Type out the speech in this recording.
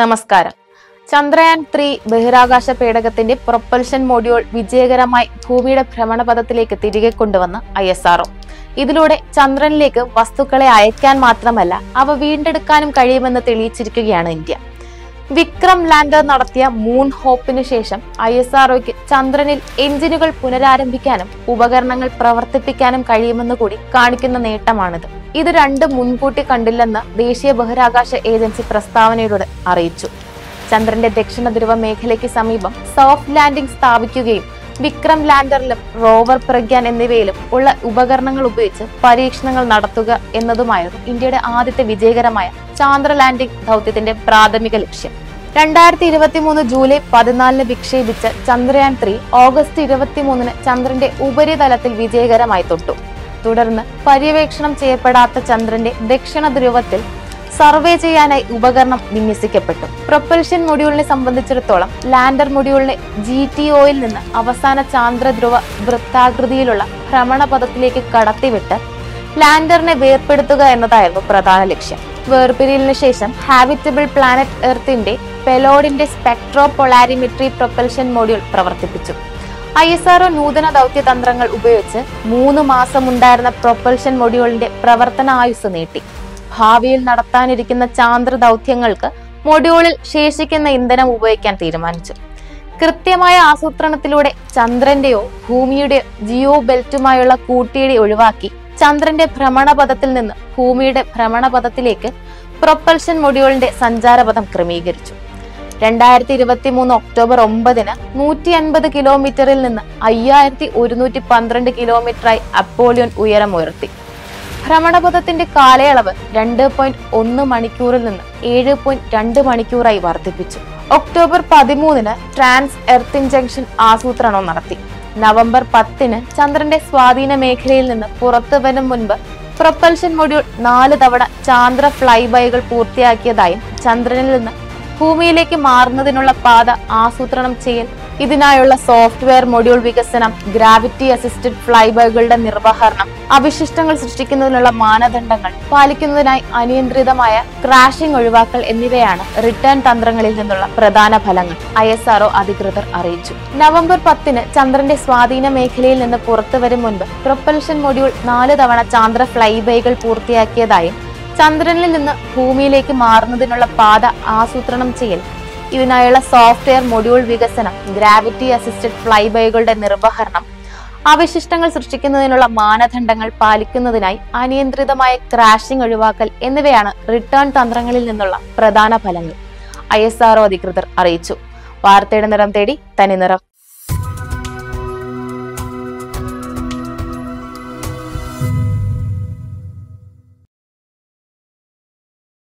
നമസ്കാരം. ചന്ദ്രയാൻ ത്രീ ബഹിരാകാശ പേടകത്തിന്റെ propulsion module വിജയകരമായി ഭൂമിയുടെ ഭ്രമണപഥത്തിലേക്ക് തിരികെ കൊണ്ടുവന്ന ഐ എസ് ആർഒ ഇതിലൂടെ ചന്ദ്രനിലേക്ക് വസ്തുക്കളെ അയക്കാൻ മാത്രമല്ല അവ വീണ്ടെടുക്കാനും കഴിയുമെന്ന് തെളിയിച്ചിരിക്കുകയാണ് ഇന്ത്യ. വിക്രം ലാൻഡർ നടത്തിയ മൂൺ ഹോപ്പിന് ശേഷം ഐ എസ് ആർഒയ്ക്ക് ചന്ദ്രനിൽ എഞ്ചിനുകൾ പുനരാരംഭിക്കാനും ഉപകരണങ്ങൾ പ്രവർത്തിപ്പിക്കാനും കഴിയുമെന്ന് കൂടി കാണിക്കുന്ന നേട്ടമാണിത്. ഇത് രണ്ടും മുൻകൂട്ടി കണ്ടില്ലെന്ന് ദേശീയ ബഹിരാകാശ ഏജൻസി പ്രസ്താവനയിലൂടെ അറിയിച്ചു. ചന്ദ്രന്റെ ദക്ഷിണ ധ്രുവ മേഖലയ്ക്ക് സമീപം സോഫ്റ്റ് ലാൻഡിംഗ് സ്ഥാപിക്കുകയും വിക്രം ലാൻഡറിലും റോവർ പ്രഗ്യാൻ എന്നിവയിലും ഉള്ള ഉപകരണങ്ങൾ ഉപയോഗിച്ച് പരീക്ഷണങ്ങൾ നടത്തുക എന്നതുമായിരുന്നു ഇന്ത്യയുടെ ആദ്യത്തെ വിജയകരമായ ചാന്ദ്ര ലാൻഡിംഗ് ദൗത്യത്തിന്റെ പ്രാഥമിക ലക്ഷ്യം. രണ്ടായിരത്തി ഇരുപത്തി മൂന്ന് ജൂലൈ പതിനാലിന് വിക്ഷേപിച്ച ചന്ദ്രയാൻ ത്രീ ഓഗസ്റ്റ് ഇരുപത്തിമൂന്നിന് ചന്ദ്രന്റെ ഉപരിതലത്തിൽ വിജയകരമായി തൊട്ടു. തുടർന്ന് പര്യവേക്ഷണം ചെയ്യപ്പെടാത്ത ചന്ദ്രന്റെ ദക്ഷിണ ധ്രുവത്തിൽ സർവേ ചെയ്യാനായി ഉപകരണം വിന്യസിക്കപ്പെട്ടു. പ്രൊപ്പൽഷൻ മൊഡ്യൂളിനെ സംബന്ധിച്ചിടത്തോളം ലാൻഡർ മൊഡ്യൂളിനെ ജി ടി ഒയിൽ നിന്ന് അവസാന ചാന്ദ്രധ്രുവ വൃത്താകൃതിയിലുള്ള ഭ്രമണപഥത്തിലേക്ക് കടത്തിവിട്ട് ലാൻഡറിനെ വേർപെടുത്തുക എന്നതായിരുന്നു പ്രധാന ലക്ഷ്യം. വേർപിരിയലിന് ശേഷം ഹാബിറ്റബിൾ പ്ലാനറ്റ് എർത്തിന്റെ പെലോഡിന്റെ സ്പെക്ട്രോ പൊളാരിമെട്രി പ്രൊപ്പൽഷൻ മൊഡ്യൂൾ പ്രവർത്തിപ്പിച്ചു. ഐ എസ് ആർഒ നൂതന ദൗത്യതന്ത്രങ്ങൾ ഉപയോഗിച്ച് മൂന്ന് മാസം ഉണ്ടായിരുന്ന പ്രൊപ്പൽഷൻ മൊഡ്യൂളിന്റെ പ്രവർത്തന ആയുസ് നീട്ടി. ഭാവിയിൽ നടത്താനിരിക്കുന്ന ചാന്ദ്ര ദൗത്യങ്ങൾക്ക് മൊഡ്യൂളിൽ ശേഷിക്കുന്ന ഇന്ധനം ഉപയോഗിക്കാൻ തീരുമാനിച്ചു. കൃത്യമായ ആസൂത്രണത്തിലൂടെ ചന്ദ്രന്റെയോ ഭൂമിയുടെയോ ജിയോ ബെൽറ്റുമായുള്ള കൂട്ടിയിടി ഒഴിവാക്കി ചന്ദ്രന്റെ ഭ്രമണപഥത്തിൽ നിന്ന് ഭൂമിയുടെ ഭ്രമണപഥത്തിലേക്ക് പ്രൊപ്പൽഷൻ മൊഡ്യൂളിന്റെ സഞ്ചാരപഥം ക്രമീകരിച്ചു. രണ്ടായിരത്തി ഇരുപത്തി മൂന്ന് ഒക്ടോബർ ഒമ്പതിന് നൂറ്റി അൻപത് കിലോമീറ്ററിൽ നിന്ന് അയ്യായിരത്തി ഒരുന്നൂറ്റി പന്ത്രണ്ട് കിലോമീറ്ററായി അപ്പോളിയൻ ഉയരമുയർത്തി. ഭ്രമണപഥത്തിന്റെ കാലയളവ് രണ്ട് പോയിന്റ് ഒന്ന് മണിക്കൂറിൽ നിന്ന് ഏഴ് പോയിന്റ് രണ്ട് മണിക്കൂറായി വർദ്ധിപ്പിച്ചു. ഒക്ടോബർ പതിമൂന്നിന് ട്രാൻസ് എർത്ത് ജംഗ്ഷൻ ആസൂത്രണം നടത്തി. നവംബർ പത്തിന് ചന്ദ്രന്റെ സ്വാധീന മേഖലയിൽ നിന്ന് പുറത്തു വരും മുൻപ് പ്രൊപ്പൽഷൻ മൊഡ്യൂൾ നാല് തവണ ചാന്ദ്ര ഫ്ലൈബൈകൾ പൂർത്തിയാക്കിയതായും ചന്ദ്രനിൽ നിന്ന് ഭൂമിയിലേക്ക് മാറുന്നതിനുള്ള പാത ആസൂത്രണം ചെയ്യൽ. ഇതിനായുള്ള സോഫ്റ്റ്വെയർ മൊഡ്യൂൾ വികസനം ഗ്രാവിറ്റി അസിസ്റ്റഡ് ഫ്ലൈബൈകളുടെ നിർവഹണം അവശിഷ്ടങ്ങൾ സൃഷ്ടിക്കുന്നതിനുള്ള മാനദണ്ഡങ്ങൾ പാലിക്കുന്നതിനായി അനിയന്ത്രിതമായ ക്രാഷിംഗ് ഒഴിവാക്കൽ എന്നിവയാണ് റിട്ടേൺ തന്ത്രങ്ങളിൽ നിന്നുള്ള പ്രധാന ഫലങ്ങൾ ഐ എസ് ആർഒ അധികൃതർ അറിയിച്ചു. നവംബർ പത്തിന് ചന്ദ്രന്റെ സ്വാധീന മേഖലയിൽ നിന്ന് പുറത്തുവരും മുൻപ് പ്രൊപ്പൽഷൻ മൊഡ്യൂൾ നാല് തവണ ചാന്ദ്ര ഫ്ലൈബൈകൾ പൂർത്തിയാക്കിയതായും ചന്ദ്രനിൽ നിന്ന് ഭൂമിയിലേക്ക് മാറുന്നതിനുള്ള പാത ആസൂത്രണം ചെയ്യൽ. ഇതിനായുള്ള സോഫ്റ്റ്വെയർ മൊഡ്യൂൾ വികസനം ഗ്രാവിറ്റി അസിസ്റ്റഡ് ഫ്ലൈബൈകളുടെ നിർവഹണം അവശിഷ്ടങ്ങൾ സൃഷ്ടിക്കുന്നതിനുള്ള മാനദണ്ഡങ്ങൾ പാലിക്കുന്നതിനായി അനിയന്ത്രിതമായ ക്രാഷിംഗ് ഒഴിവാക്കൽ എന്നിവയാണ് റിട്ടേൺ തന്ത്രങ്ങളിൽ നിന്നുള്ള പ്രധാന ഫലങ്ങൾ ഐ എസ് അധികൃതർ അറിയിച്ചു. വാർത്തയുടെ നിറം തേടി തനി നിറം.